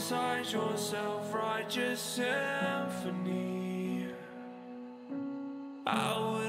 inside your self-righteous symphony. I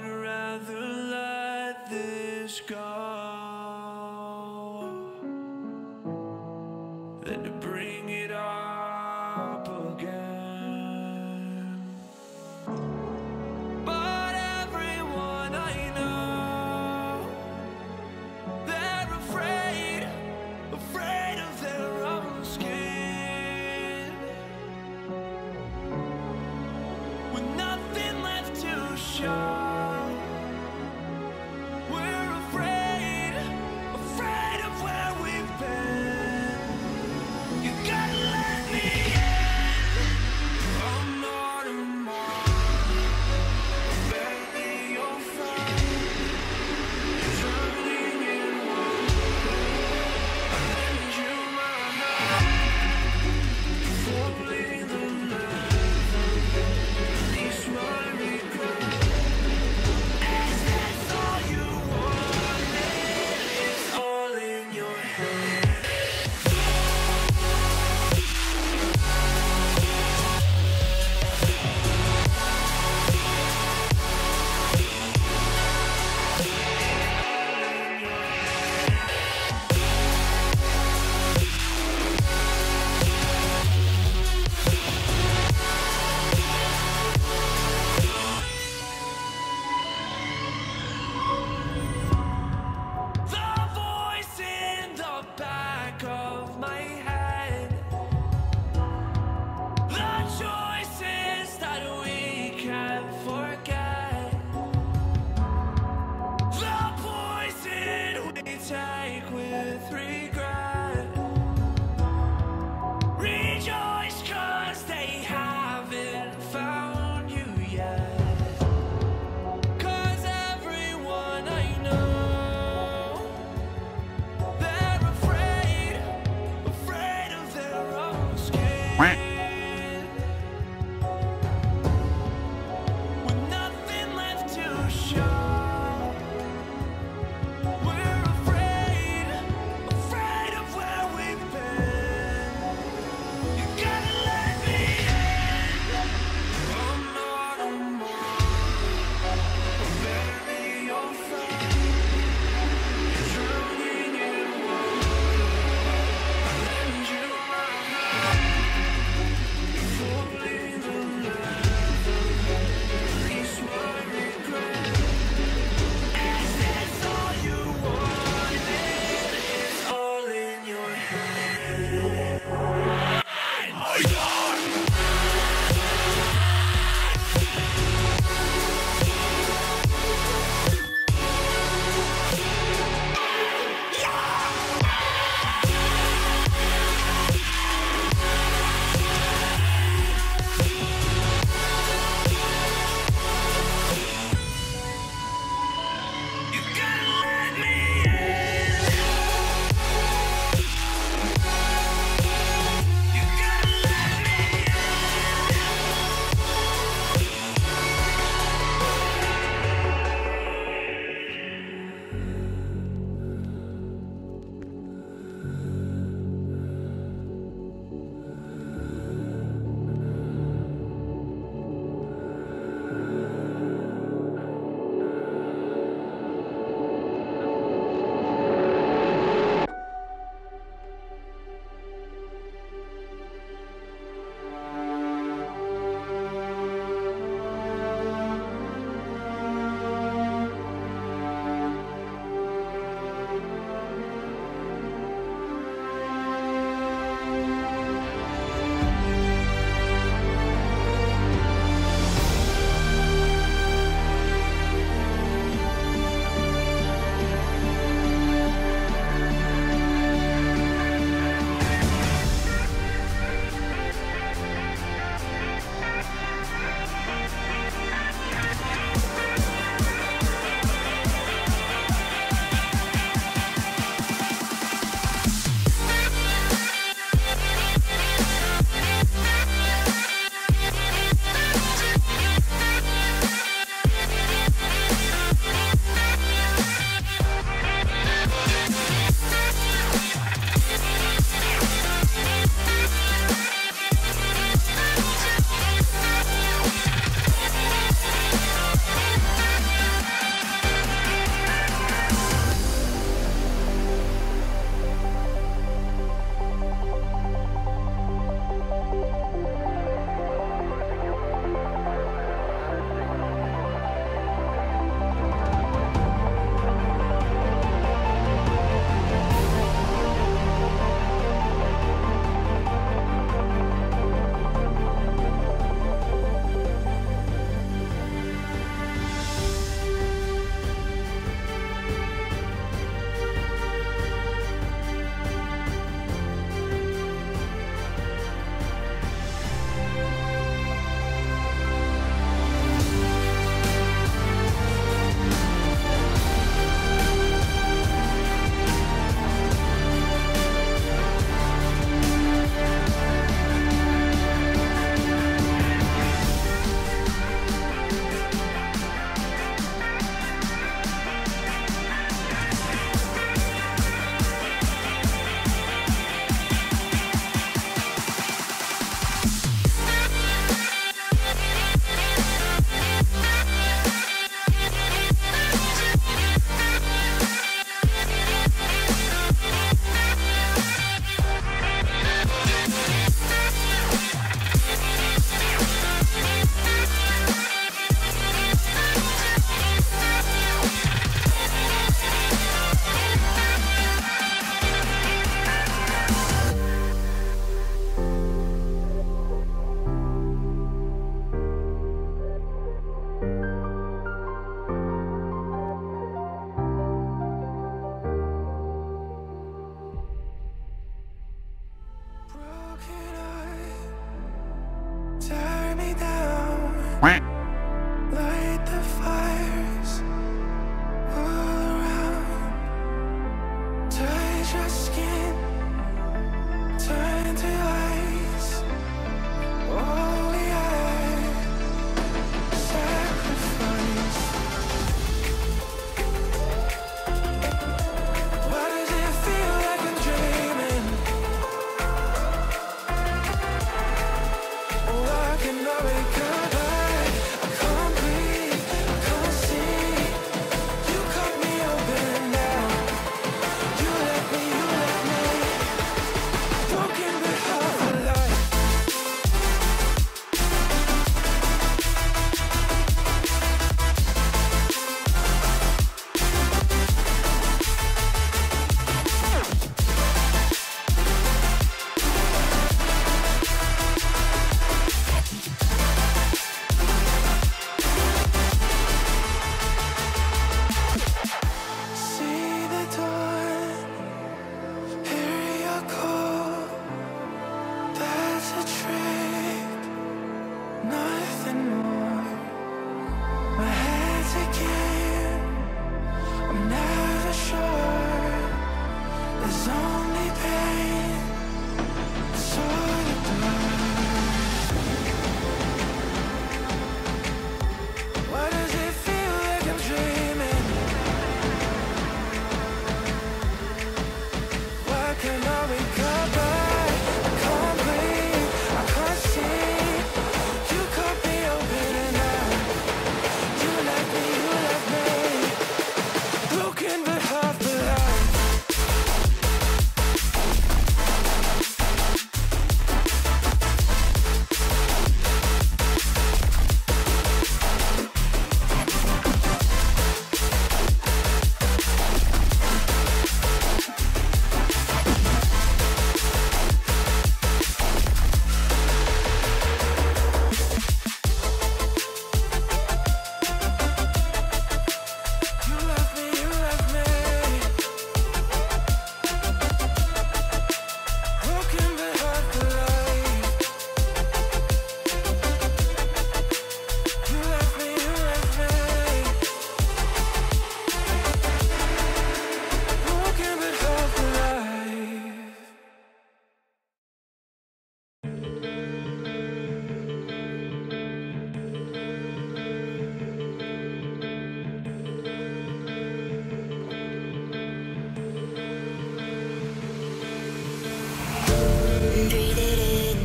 Breathe it in,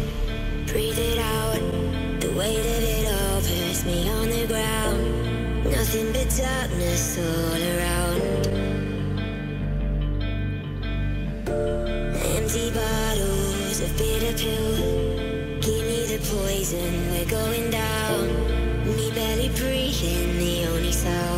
breathe it out. The weight of it all puts me on the ground. Nothing but darkness all around. Empty bottles of bitter pill. Give me the poison, we're going down. Me barely breathing, the only sound.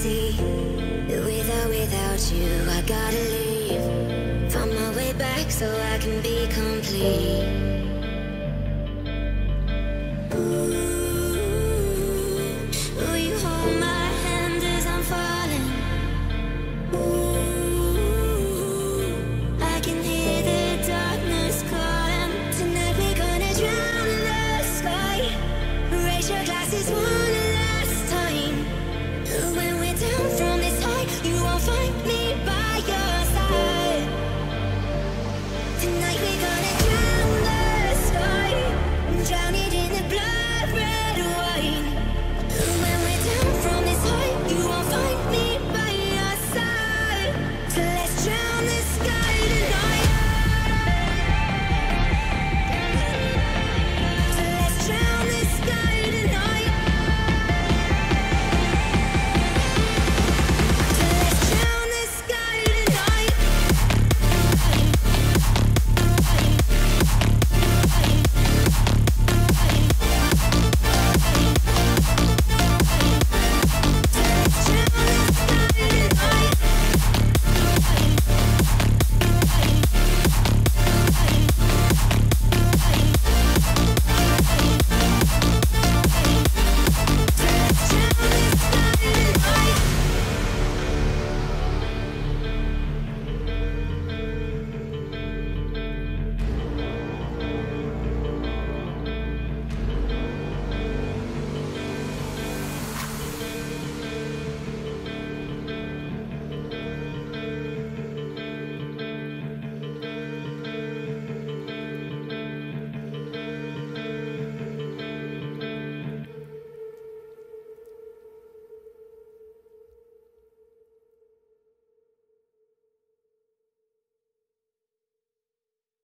see With or without you, I gotta leave. Find my way back so I can be complete.